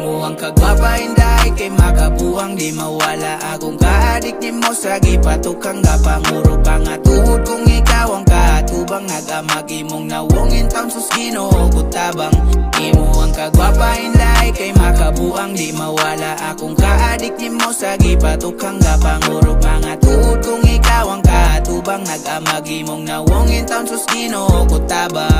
ang kagwapa inday kay makabuang di mawala. Akong kaadik ni mo sa gipatok kang gapanguro pa nga. Tuhod kung ikaw ang kaatubang Nagamagi mong nawongin taon sus ginoo kutabang Imo ang kagwapa inday kay makabuang di mawala. Akong kaadik ni mo sa gipatok kang gapanguro pa nga. Tuhod kung ikaw ang kaatubang Nagamagi mong nawongin taon sus ginoo kutabang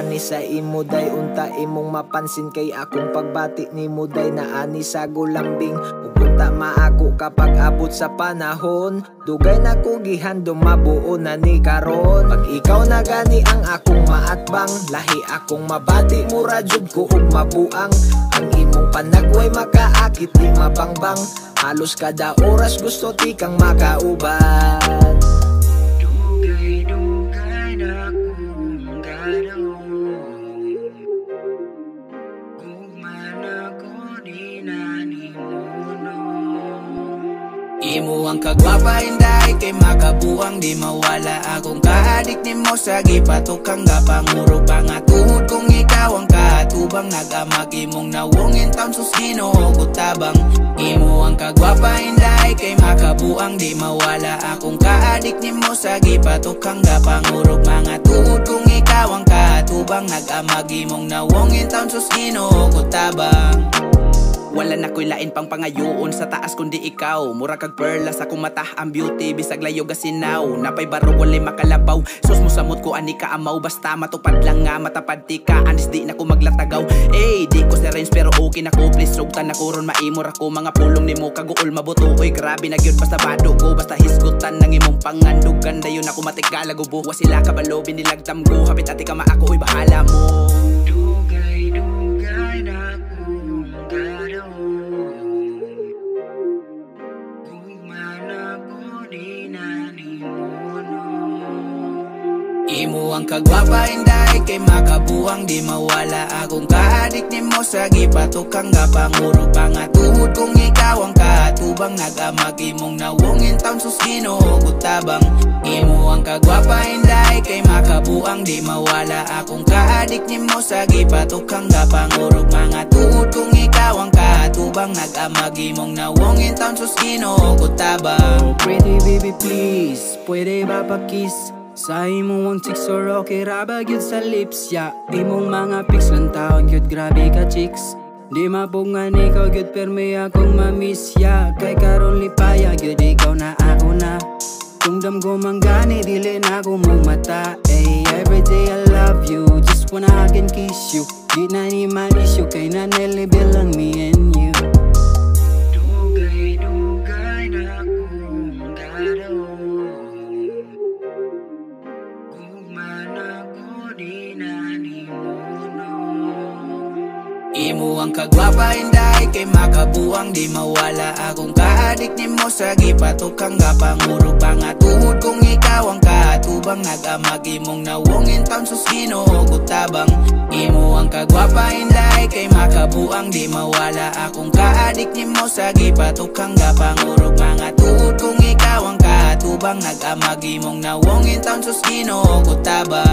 para ni sa imo day unta imong mapansin kay akong pagbati ni mo day na ani sa gulambing. Upunta maago kapag abot sa panahon. Dugay na ko gihandom mabuo na ni karon. Pag ikaw na gani ang akong maatbang Lahi akong mabati mura jud ko ug mabuang. Ang imong panagway makaakit di mabangbang. Halos kada oras gusto ti kang makauban Imo ang kagwapa inday kay makabuang di mawala. Akong kaadik ni mo sa gipatok kang gapanguro pa nga. Tuhod ikaw ang kaatubang Nagamag imong nawongin taon sus ginoo kutabang Imo ang kagwapa inday kay makabuang di mawala. Akong kaadik ni mo sa gipatok kang gapanguro pa nga. Tuhod kung ikaw ang kaatubang Nagamag imong nawongin taon sus ginoo kutabang Wala na ko'y lain pang pangayoon sa taas kundi ikaw. Mura kag perla sa akong mata ang beauty bisag layo gasinaw. Napay baro walay makalabaw. Sus mo ko ani ka amaw. Basta matupad lang nga matapad ti ka. Anis di na ko maglatagaw. Eh di ko range pero okay na ko. Please rugtan na ko ron maimor ako. Mga pulong ni mo kaguol mabuto. Uy grabe na gyud basta bado ko. Basta hisgutan ng imong pangandugan. Dayon ako matigala gubo Wa sila kabalo binilagtam ko. Hapit ati ka maako uy bahala mo. Dugay, Imo ang kagwapa inday kay makabuang di mawala. Akong kaadik ni mo sa gipatok kang gapanguro pa nga tuhod kung ikaw ang kaatubang Nagamag imong nawongin taon sus ginoo kutabang Imo ang kagwapa inday kay makabuang di mawala. Akong kaadik ni mo sa gipatok kang gapanguro pa nga tuhod kung ikaw ang kaatubang Nagamag imong nawongin taon sus Oh pretty baby please, pwede ba pa-kiss? Sa imong chicks or okay raba gyud sa lips ya Imong mga pics lang taon gyud grabe ka chicks. Di mapungan ikaw gyud perme akong mamiss ya Kay karon lipaya gyud ikaw na ako na. Kung dam ko manggani dili na ako mong mata Ay everyday I love you Just wanna hug and kiss you. Di na ni ma-issue kay nanelibel lang me and Imo ang kagwapa inday kay makabuang di mawala. Akong kaadik ni mo sa gipatok kang gapanguro pa nga tuhod kung ikaw ang kaatubang Nagamag. Imong nawongin taon sus ginoo kutabang Imo ang kagwapa inday kay makabuang di mawala. Akong kaadik ni mo sa gipatok kang gapanguro pa nga tuhod kung ikaw ang kaatubang Nagamag. Imong nawongin taon sus ginoo kutabang